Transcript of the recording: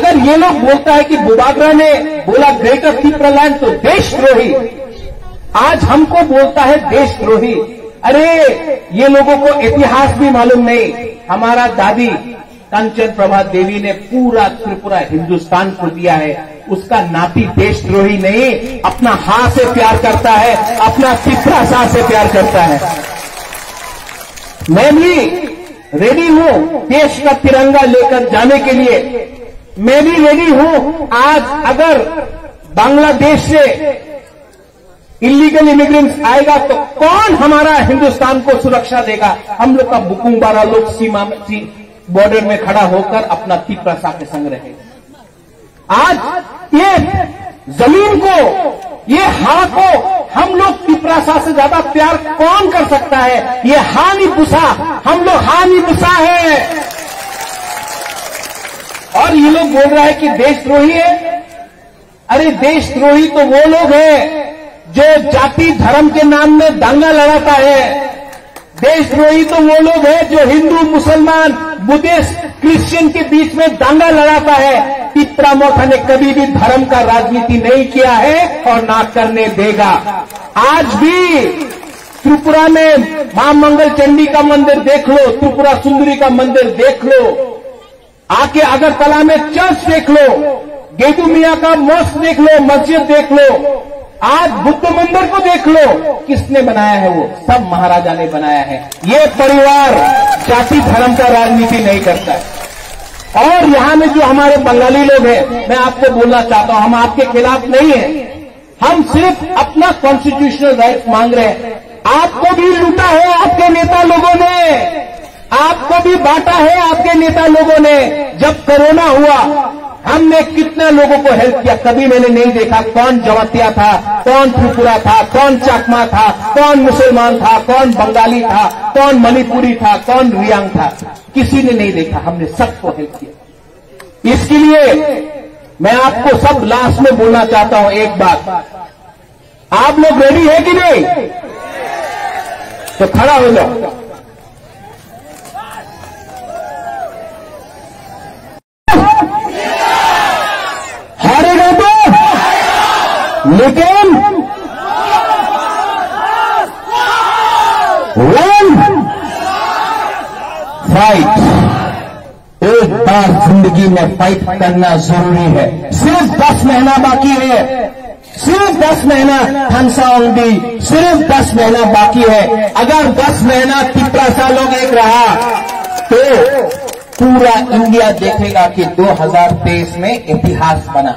अगर ये लोग बोलता है कि बुबागरा ने बोला ग्रेटर तिप्रलैंड तो देशद्रोही। आज हमको बोलता है देशद्रोही। अरे, ये लोगों को इतिहास भी मालूम नहीं। हमारा दादी कंचन प्रभा देवी ने पूरा त्रिपुरा हिंदुस्तान को दिया है। उसका नाती देशद्रोही नहीं, अपना हाँ से प्यार करता है, अपना तिपरा सा से प्यार करता है। मैं भी रेडी हूँ देश का तिरंगा लेकर जाने के लिए। मैं भी रेडी हूँ। आज अगर बांग्लादेश से इलीगल इमिग्रेंट्स आएगा तो कौन हमारा हिंदुस्तान को सुरक्षा देगा? हम लोग का बुकुंबारा लोग सीमा बॉर्डर में खड़ा होकर अपना तिप्रसा के संग रहेगा आज ये ज़मीन को, ये हा को हम लोग तिपरासा से ज़्यादा प्यार कौन कर सकता है? ये हानि पुसा हम लोग हानि पुसा है। और ये लोग बोल रहा है कि देशद्रोही है। अरे, देशद्रोही तो वो लोग हैं जो जाति धर्म के नाम में दंगा लड़ाता है। देशद्रोही तो वो लोग हैं जो हिंदू, मुसलमान, बुद्धिस्ट, क्रिश्चियन के बीच में दंगा लड़ाता है। पित्रा मोथा ने कभी भी धर्म का राजनीति नहीं किया है और ना करने देगा। आज भी त्रिपुरा में माँ मंगल चंडी का मंदिर देख लो, त्रिपुरा सुंदरी का मंदिर देख लो। आके अगरतला में चर्च देख लो गेदू मिया का मस्क देख लो, मस्जिद देख लो, आज बुद्ध मंदिर को देख लो, किसने बनाया है वो? सब महाराजा ने बनाया है। ये परिवार जाति, धर्म का राजनीति नहीं करता है। और यहाँ में जो हमारे बंगाली लोग हैं, मैं आपको बोलना चाहता हूँ, हम आपके खिलाफ नहीं है। हम सिर्फ़ अपना कॉन्स्टिट्यूशनल राइट मांग रहे हैं। आपको भी लूटा है, आपके नेता आपको भी बांटा है आपके नेता लोगों ने। जब कोरोना हुआ, हमने कितने लोगों को हेल्प किया? कभी मैंने नहीं देखा कौन जवतिया था, कौन त्रिपुरा था, कौन चाकमा था, कौन मुसलमान था, कौन बंगाली था, कौन मणिपुरी था, कौन रियांग था। किसी ने नहीं देखा, हमने सबको हेल्प किया। इसके लिए मैं आपको सब लास्ट में बोलना चाहता हूँ एक बात। आप लोग रेडी है कि नहीं? तो खड़ा हो जाओ हारेगा तो लेकिन वन फाइट एक बार ज़िंदगी में फाइट करना ज़रूरी है। सिर्फ़ दस महीना बाकी है। सिर्फ़ दस महीना हंसाओंगी सिर्फ़ दस महीना बाकी है। अगर दस महीना तिपरा सा लोग एक रहा तो पूरा इंडिया देखेगा कि 2023 में इतिहास बना।